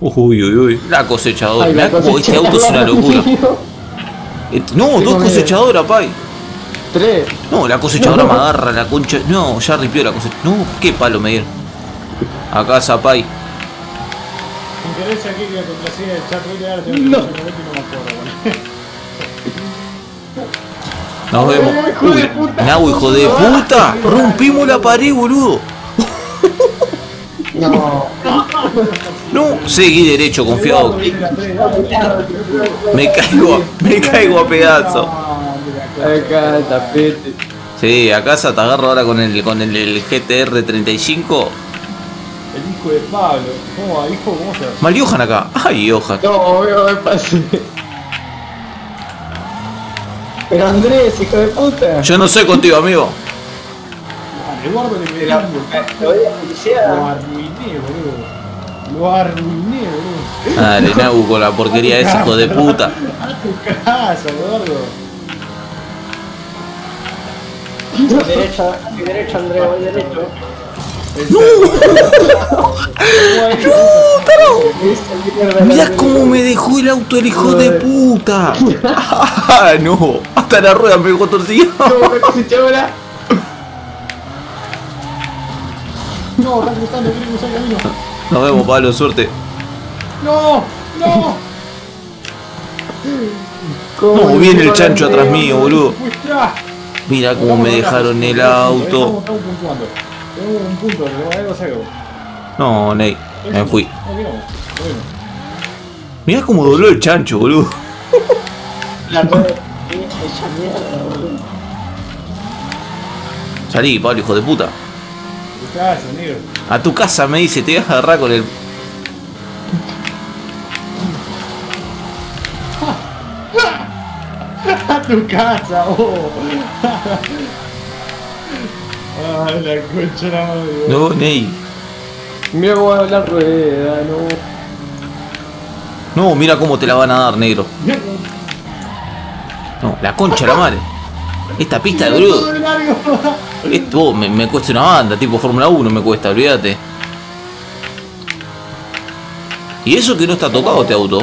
Uy, uy, uy. La cosechadora. Ay, la cómo este auto es una locura. Este- No, dos cosechadoras, pay. Tres. No, la cosechadora me agarra la concha. No, ya ripió la cosechadora. No, qué palo me dieron. Acá Zapay. No. no. Nos vemos. Uy, hijo de puta. Rompimos la pared, boludo. No. No, seguí derecho, confiado. Me caigo, me caigo a mira, Acá el tapete. Sí, a casa te agarro ahora con el con el, el GTR 35. El hijo de Pablo. ¿Cómo va, hijo? ¿Cómo se hace? Mal Johan acá. Ay, Johan. No, me me pasé. Pero Andrés, hijo de puta. Yo no soy contigo, amigo. Eduardo le Pero, un. Lo arruiné, boludo. Lo arruiné, boludo. Dale, Nau, con la porquería ese hijo de puta. A tu casa, Eduardo. Voy derecho, voy derecho, Andrés, voy derecho. Mirá cómo me dejó el auto el hijo de puta. Ah, no. Hasta la rueda me dejó torcida. No, está cruzando, quiere cruzar el camino. Nos vemos, Pablo, suerte. No, no. ¿Cómo viene el chancho atrás mío, boludo? Muestra. Mira cómo me dejaron el auto. Estamos, estamos puntuando. Tenemos un punto, pero algo saco. No, Ney, me fui. Mirá cómo dobló el chancho, boludo. Boludo. Salí, Pablo, hijo de puta. Tu casa, negro. A tu casa me dice, te vas a agarrar con el. A tu casa, oh. Ay, la concha de la madre. No, Ney. Mira cómo va la rueda, no. No, mira cómo te la van a dar, negro. No, la concha de la madre. Esta pista de todo boludo. Esto oh, me, me cuesta una banda, tipo Fórmula 1 me cuesta, olvídate. Y eso que no está tocado este auto.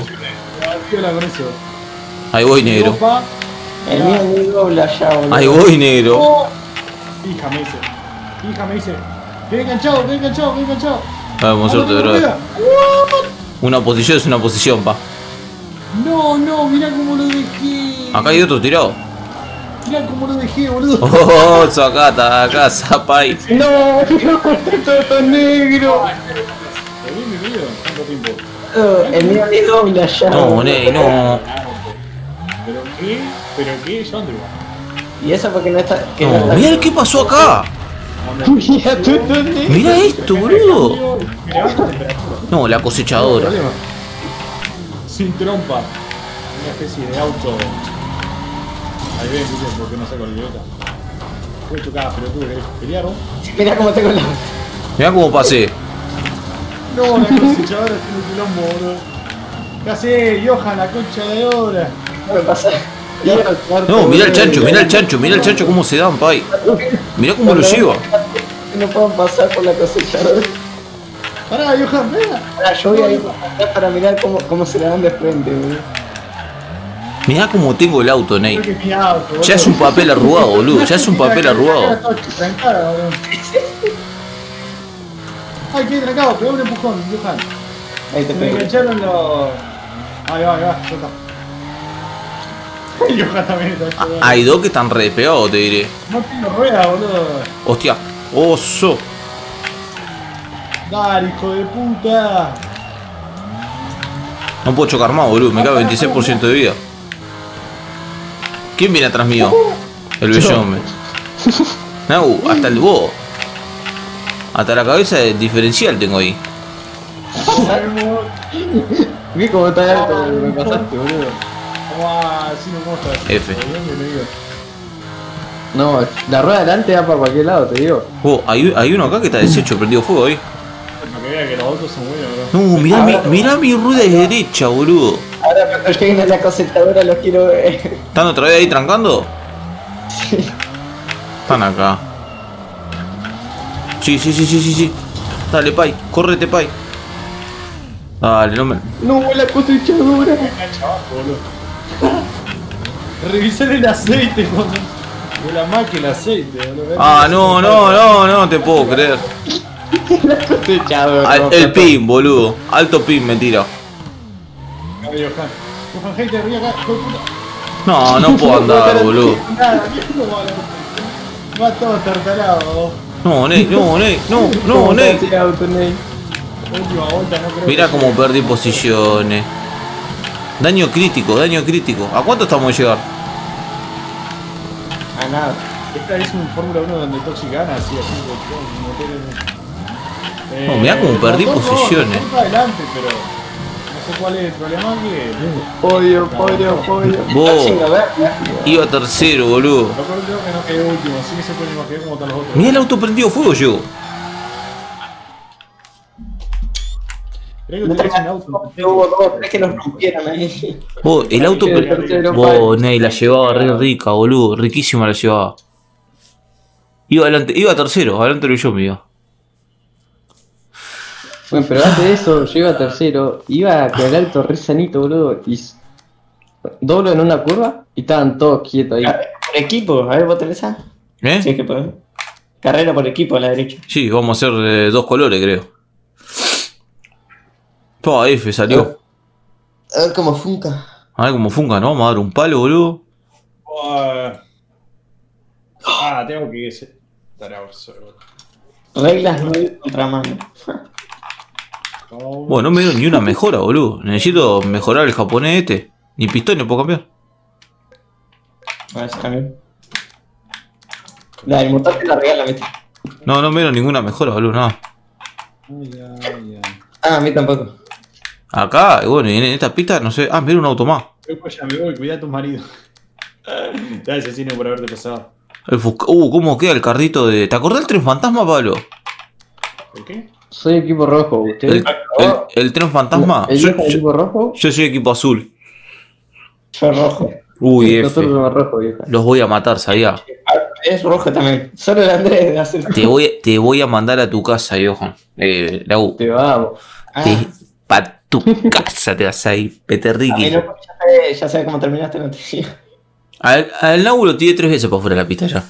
Ahí voy, negro. El mío ni dobla ya, boludo. Ahí voy, negro. Oh. Hija me dice. Hija me dice. Quedé enganchado, quedé enganchado, quedé enganchado. Vamos, suerte. Una posición es una posición, pa. No, no, mirá cómo lo dejé. Acá hay otro tirado. Mirá cómo lo dejé, boludo. Oh, sacata, acá, zapay. No, no, está todo negro. Oh, El mío ni dobla ya. No. Ney, no. ¿Pero qué? ¿Pero qué? Yo ando igual. Y eso porque no está. Que No, está- mirá qué pasó acá. Mira, tú, tú, negro. Mirá esto, boludo. No, la cosechadora. Sin trompa. Una especie de auto. Ahí ven, ¿viste? ¿Por qué no saco la libreta? Fue chocada, pero tuve que pelear, ¿no? Mira cómo tengo la. Mirá cómo pasé. No, la cosechadora tiene un quilombo, boludo. ¿Qué hace, Johan, la concha de hora? ¿Qué me pasa? No, mirá el chancho, mirá el chancho, mirá el chancho cómo se dan, pay. Mirá cómo lo lleva. No puedo pasar por la cosechadora. Pará, Johan. Ahora yo voy a ir atrás para mirar cómo, cómo se le dan de frente, boludo. Mirá cómo tengo el auto, Ney. Ya es un papel arrugado, boludo. Ya es un papel arrugado. Ay, quedé trancado, pegó un empujón, Johan. Ahí te Me pego. engancharon los. Ahí va, ahí va, ya está. También está. Hay dos que están re despegados, te diré. No tengo rueda, boludo. Hostia. Oso. Dale, hijo de puta. No puedo chocar más, boludo. Me cabe 26% de vida. ¿Quién viene atrás mío? El bellón. No, hasta el bo. Hasta la cabeza del diferencial tengo ahí. Vi cómo está alto, me pasaste, boludo. Estás. F. No, la rueda adelante va para cualquier lado, te digo. Oh, hay, hay uno acá que está deshecho, prendido fuego ahí. Para que vea que los autos son buenos, bro. No, mirá mi, mirá mi rueda de derecha, boludo. Cuando lleguen a la cosechadora los quiero ver. ¿Están otra vez ahí trancando? Están acá. Sí, sí, sí, sí, sí, sí. Dale, Pai, correte, Pai. Dale, no me. No, la cosechadora. Revisar el aceite con de la máquina el aceite, boludo. Ah, no, no, no, no te puedo creer. La cosechadora. El pin, boludo. Alto pin, mentira. Ay, Johan. De. No, no puedo andar, boludo. Nada, ¿cómo va todo tartalado. No, Ney, no, Ney, no, no, ¿Cómo Ney. que- cómo perdí posiciones. Daño crítico, daño crítico. ¿A cuánto estamos a llegar? A nada. Esta es un Fórmula 1 donde Toxic gana, así, así, de No, mirá cómo perdí motor no, posiciones. adelante, pero sé cuál es el problema que... Podio, podio, podio. Vos, iba tercero, boludo. Lo peor creo que no quedé último, así que se pueden imaginar cómo están los otros. Mirá el auto prendido fuego, yo. Creo que tenés un auto. hubo dos, tres que nos rompieron ahí. Vos, el auto Vos, Ney, la llevaba re rica, boludo. Riquísima la llevaba. Iba adelante, iba tercero, adelante lo yo mío. Bueno, pero antes de eso, yo iba tercero, iba con el auto re sanito, boludo, y doblo en una curva y estaban todos quietos ahí. Por equipo, a ver, vos tenés esa. ¿Eh? Sí, es que podés. Carrera por equipo a la derecha. Sí, vamos a hacer eh, dos colores, creo. Toda F salió. A ver cómo funca. A ver cómo funga, ¿no? Vamos a dar un palo, boludo. Ah, Ah, tengo que solo. Reglas no hay contramano. Vamos. Bueno, no me dieron ni una mejora, boludo. Necesito mejorar el japonés este. Ni pistones puedo cambiar. A ver si también. La del motor te la regala, viste. No, no me dieron ninguna mejora, boludo, nada. Ay, ay, ay. Ah, a mí tampoco. Acá, y bueno, y en esta pista, no sé. Ah, mira un auto más. Luego ya me voy, cuida a tu marido. Gracias, Cine, por haberte pasado. El Fusca- Uh, ¿cómo queda el cardito de. ¿Te acordás del tren fantasma, Pablo? ¿Por qué? Soy equipo rojo, ¿usted? El, el- el tren fantasma. ¿El Yo, equipo rojo? yo soy equipo azul. Yo rojo. Uy, F. Nosotros somos rojo, vieja. Los voy a matar, sabía. Ah, Es rojo también. Solo el Andrés de hacer. Te voy, te voy a mandar a tu casa, Johan. Eh, la U. Te vamos. Ah, Te- pa' tu casa te vas a ir, a mí Peterriqui. no, porque ya sé cómo terminaste la noticia. Al, al Nau lo tiré tres veces para fuera de la pista ya.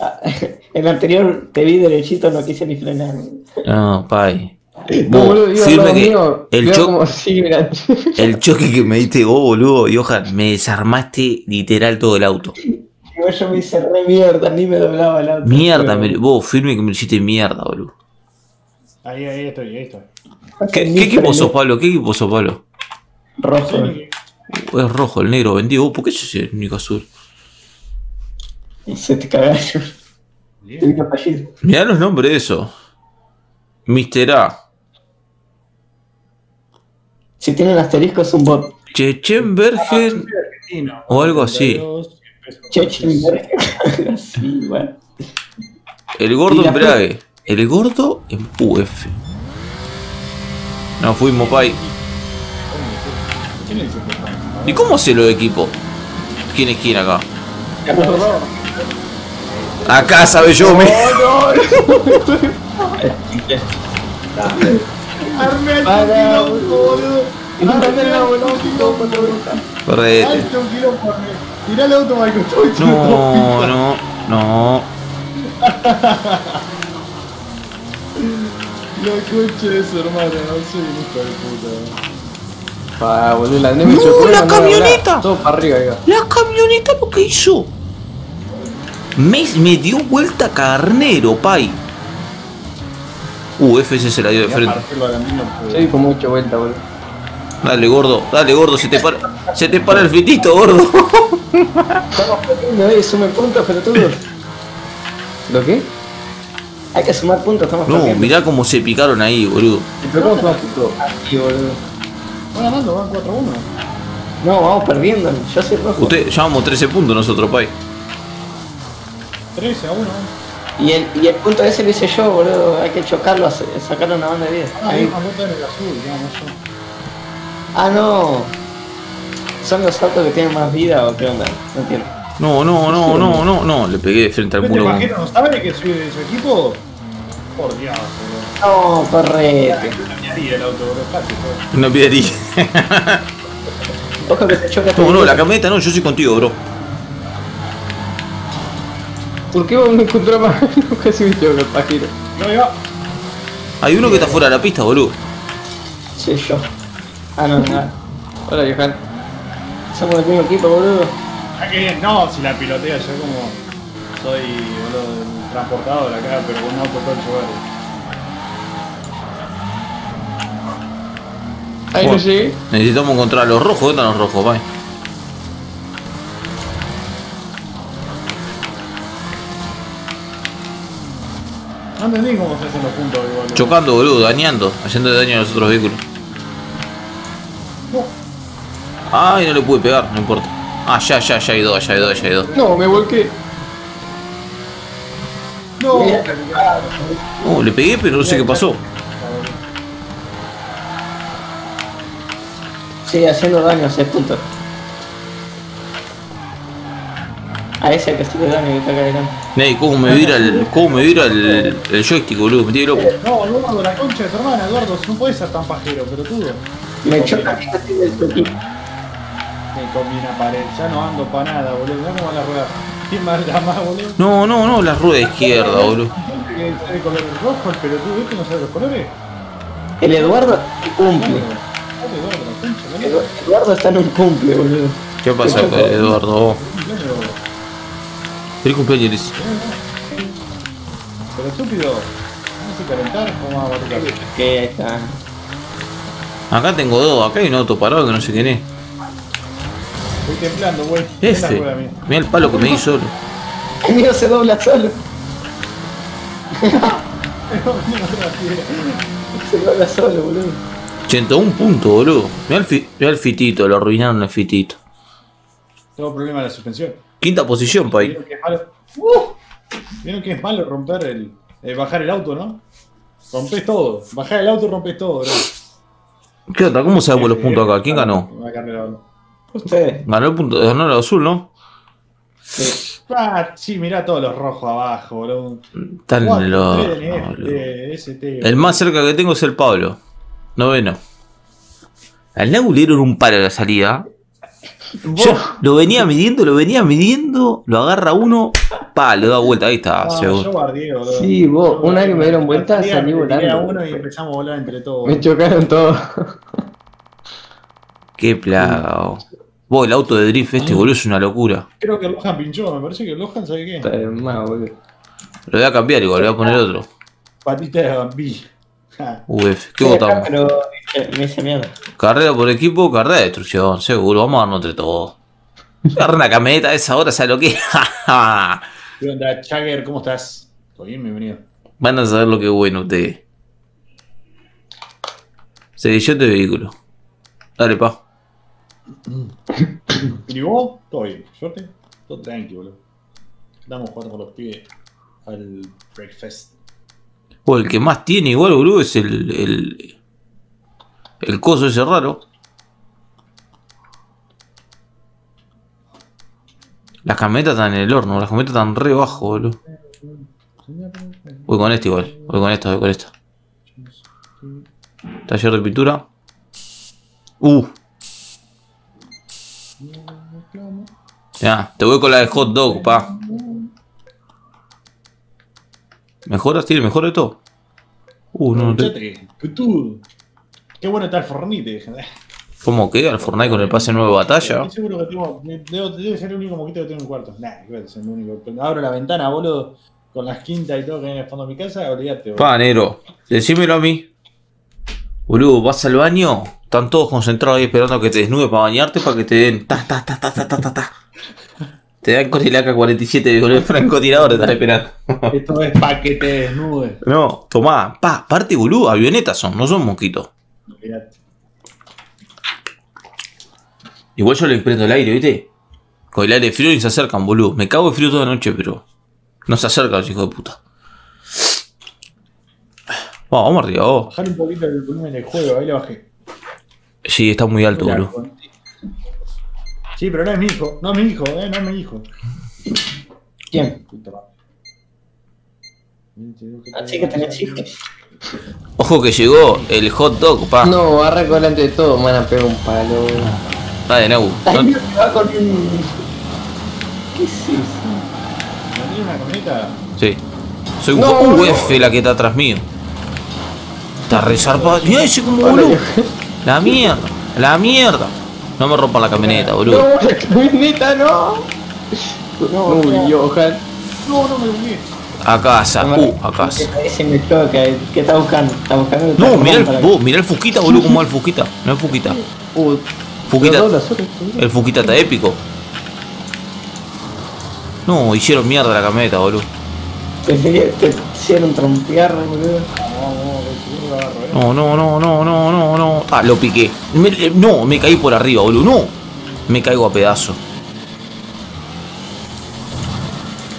El anterior te vi derechito, no quise ni frenar. No, pay. No, Vos, boludo, que mío, el cho- como. El choque que me diste vos, boludo, Johan, me desarmaste literal todo el auto. Yo me hice re mierda, ni me doblaba el auto. Mierda, me- vos, firme que me hiciste mierda, boludo. Ahí, ahí estoy, ahí estoy. ¿Qué, qué equipo sos, Pablo? ¿Qué equipo sos, Pablo? Rojo. Es rojo, el negro vendido. ¿Por qué sos el único azul? Se te cagaron. Mirá los nombres de eso. Mr. A. Si tiene un asterisco es un bot. Chechenbergen. O algo así. 72 pesos. Chechenberg. Así, bueno. El gordo Y la embrague. El gordo en UF. No fuimos, pay. ¿Quién le dice que está? ¿Y cómo se lo de equipo? ¿Quién es quién acá? Acá sabe yo, me. Arme Para, quilombo, boludo. Arme. Alto quilombo, arme. Tirá el auto, Michael. No, no, no. La concha de su hermana, no soy un hijo de puta. Pa, boludo, la me No, la camioneta. Todo para arriba, iba. La camioneta lo que hizo. Me, me dio vuelta carnero, pay. Uh, FC se la dio de frente. Yo di con mucha vuelta, boludo. Dale, gordo, dale, gordo, se te para, se te para el fitito, gordo. Estamos perdiendo, eh. Sume puntos, pero todos. ¿Lo qué? Hay que sumar puntos, estamos No, perdiendo. mirá cómo se picaron ahí, boludo. ¿Y pero cómo fue puto? Sí, boludo. Van ganando, van 4-1. No, vamos perdiendo. Yo soy rojo. Usted, llevamos 13 puntos nosotros, pay. 13 a 1. Y el, y el punto ese lo hice yo, boludo. Hay que chocarlo, a sacarle una banda de vida. Ah, Ahí. en el azul, digamos yo. Ah, no. ¿Son los autos que tienen más vida o qué onda? No entiendo. No, no, no, no, no, no. Le pegué de frente al ¿Te muro. imaginas? ¿No sabe que soy de su equipo? Por Dios, boludo. No, correte. Y ahí el auto, boludo, fácil, boludo. No pidería. Ojo que te choca. No, no, la camioneta no, yo soy contigo, bro. ¿Por qué vos me encontrás más? Casi me llevo el pajero. No, va. Hay uno que está fuera de la pista, boludo. Sí, yo. Ah, no, no. Hola, Johan. Somos del mismo equipo, boludo. Ah, qué bien. No, si la pilotea yo como soy boludo, transportador acá, pero con un auto todo el lugar. Ahí no llegué. Necesitamos encontrar a los rojos. ¿Dónde están los rojos, bye? No entendí cómo se hacen los puntos igual. Chocando, boludo, dañando, haciendo daño a los otros vehículos. No. Ay, no le pude pegar, no importa. Ah, ya, ya, ya hay dos, ya hay dos, ya hay dos. No, me volqué. No. No, le pegué, pero no sé qué pasó. Sigue haciendo daño a 6 puntos. A ese que estuve daño que está cargando. Ney, ¿cómo me vira el, cómo me vira el, el joystick, boludo? Me tiene loco. No, Eduardo, la concha de tu hermana, Eduardo, no puedes ser tan pajero, pero tú. Me choca que estoy del tu equipo. Me comí una pared, ya no ando pa' nada, boludo. Mirá cómo va la rueda. ¿Quién más la más, boludo? No, no, no, la rueda izquierda, boludo. Sale de color rojo, el pelotudo este no sabe los colores. El Eduardo cumple. Eduardo, está en un cumple, boludo. ¿Qué pasa con Eduardo? Feliz cumpleaños, Liz. Pero estúpido, vamos a calentar o vamos a bater Que ahí está. Acá tengo dos, acá hay un auto parado que no sé quién es. Estoy templando, güey. Este. Mira el palo que me di solo. El mío se dobla solo. Se dobla solo, boludo. 81 puntos, boludo. Mira el, fi- el fitito, lo arruinaron el fitito. Tengo problema de la suspensión. Quinta posición, Pai. ¿Vieron que es malo? ¡Uh! ¿Vieron que es malo romper el. eh, bajar el auto, no? Rompes todo. Bajar el auto y rompes todo, bro. ¿Qué onda? ¿Cómo sabemos los puntos acá? ¿Quién ganó? Ustedes. Ganó el punto, ganó el azul, ¿no? Sí. Ah, sí, mirá todos los rojos abajo, boludo. Están los. El más cerca que tengo es el Pablo. Noveno. Al Nagu le dieron un palo a la salida. Yo lo venía midiendo, lo venía midiendo, lo agarra uno, pa, le da vuelta, ahí está, Ah, seguro. yo guardé, boludo. Sí, vos, Yo una vez que me dieron vuelta, salí a volando. uno y empezamos a volar entre todos. Me chocaron todos. Qué plaga. Vos, el auto de drift este, boludo, es una locura. Creo que Lohan pinchó, me parece que Lohan, ¿sabe qué? Está de más, boludo. Lo voy a cambiar igual, le voy a poner otro. Patita de Bambi. UF, ¿qué votamos? Pero me hice mierda. Carrera por equipo, carrera de destrucción, seguro, vamos a darnos entre todos. Agarra una camioneta a esa hora, ¿sabes lo que es? ¿Qué onda, Chagger? ¿Cómo estás? ¿Todo bien? Bienvenido. Van a saber lo que es bueno ustedes. Selección de vehículo. Dale, pa. ¿Y vos? Todo bien. ¿Suerte? Todo tranqui, boludo. Estamos jugando con los pies al breakfast. O el que más tiene igual, boludo, es el. el. El coso ese raro. Las camionetas están en el horno, las camionetas están re bajo, boludo. Voy con este igual, voy con esta, voy con esta. Taller de pintura. Uh. Ya, te voy con la de hot dog, pa. ¿Mejoras? ¿Tiene mejor de todo? Uh, no, no te-. Qué bueno está el Fornite. ¿Cómo queda el Fortnite con el pase nuevo de batalla? Estoy seguro que tengo. Debo, debe ser el único moquito que tengo en mi cuarto. Nah, que es el único. Abro la ventana, boludo, con las quintas y todo que hay en el fondo de mi casa, olvídate, boludo. Pa, negro, decímelo a mí. Boludo, vas al baño, están todos concentrados ahí esperando que te desnudes para bañarte para que te den. Ta, ta, ta, ta, ta, ta, ta. Te dan con el AK-47 con el francotirador, te están esperando. Esto es pa' que te desnudes. No, tomá, pa, aparte, boludo, avionetas son, no son mosquitos. Olvídate. Igual yo le prendo el aire, ¿viste? Con el aire frío y se acercan, boludo. Me cago de frío toda la noche, pero. No se acercan los hijos de puta. Vamos, vamos arriba, vos. Bajar un poquito el volumen del juego, ahí le bajé. Sí, está muy alto, Mirá, boludo. con- Sí, pero no es mi hijo, no es mi hijo, eh, no es mi hijo. ¿Quién? Así que tenés hijos. Ojo que llegó el hot dog, pa. No, arranco delante de todo, me van a pegar un palo. Dale, Nau. Ay, No- mira que va con un... ¿Qué es eso? ¿No tiene una camioneta? Sí. Soy un No, uh, no. F la que está atrás mío. Está resarpado. Mira ese como boludo. La mierda. La mierda. No me rompan la camioneta, No, boludo. la camioneta no. No. Johan. No, no me uní. A casa, uh, a casa. Ese me toca, ¿qué está buscando? Está buscando No, mirá el, vos, mirá el Fusquita, boludo, como va el Fusquita. No el Fusquita. Uh, boludo. El Fusquita está épico. No, hicieron mierda la camioneta, boludo. Te, hicieron trompear, boludo. No, no, no, no, no, no, no. Ah, lo piqué. Me- eh, no, me caí por arriba, boludo. No. Me caigo a pedazo.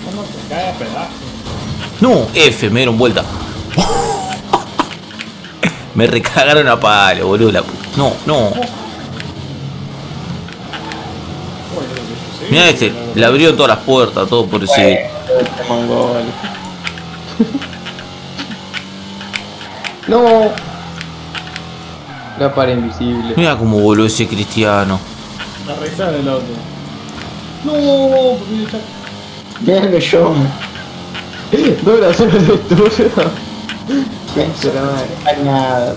¿Cómo te cae a pedazos? No, F, me dieron vuelta. me recagaron a palo, boludo. la No, no. Mira este, le abrieron todas las puertas, todo por ese. Este. No. La pared invisible. Mira cómo voló ese cristiano. La revisar el auto. No, porque ya. Mira que yo. Las horas de nada.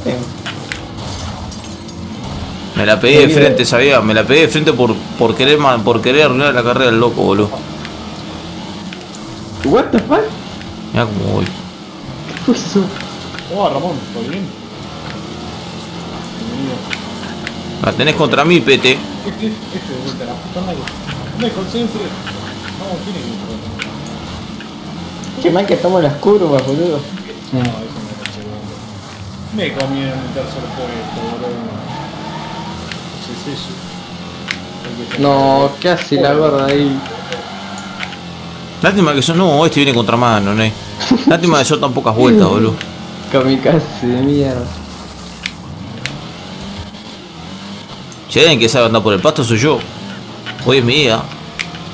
Me la pegué de frente, sabía, me la pegué de frente por, por querer ma- por querer arruinar la carrera del loco, boludo. What the fuck? Mira cómo voy. ¿Qué fue eso? Oh, Ramón, ¿todo bien? La tenés contra mí, pete. Este, este de vuelta, la puta madre. No me concentre. No, tiene que ir. Qué mal que tomo las curvas, boludo. No, eso segundo. Me comieron el tercer puesto, boludo. ¿Qué es eso? No, ¿qué hace la gorda ahí? Lástima que son. No, este viene contra mano, ¿no? Lástima que son tan pocas vueltas, boludo. Kamikaze de mierda. Si alguien que sabe andar por el pasto, soy yo. Hoy es mi día.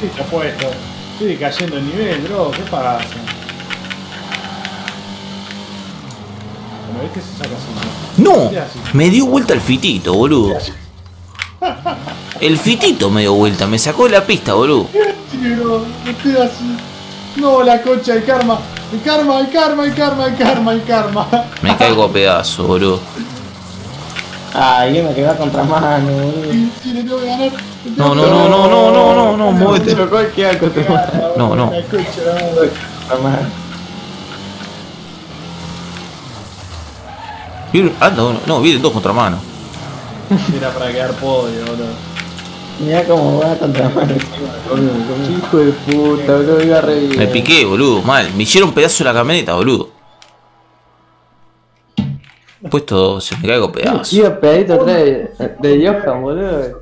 Sí, está puesto. Estoy cayendo el nivel, bro. ¿Qué pasa? Se saca así. No, me dio vuelta el fitito, boludo. El fitito me dio vuelta, me sacó de la pista, boludo. No, la concha, el karma. El karma, el karma, el karma, el karma, el karma. Me caigo a pedazos, boludo. Ay, yo me quedé contra mano, boludo. Sí, sí, le tengo que ganar. Le tengo No, que no, no, ganar. no, no, no, no, no, muévete. Pero ¿cuál queda contra No, no. Viene- Anda uno, no, vienen dos contra mano. Era para quedar podio, boludo. Mira cómo va contra mano. Hijo de puta, boludo, iba re bien. Me piqué, boludo, mal. Me hicieron pedazo la camioneta, boludo. Puesto 12, me caigo a pedazos. Iba pegadito atrás de, de Johan, boludo.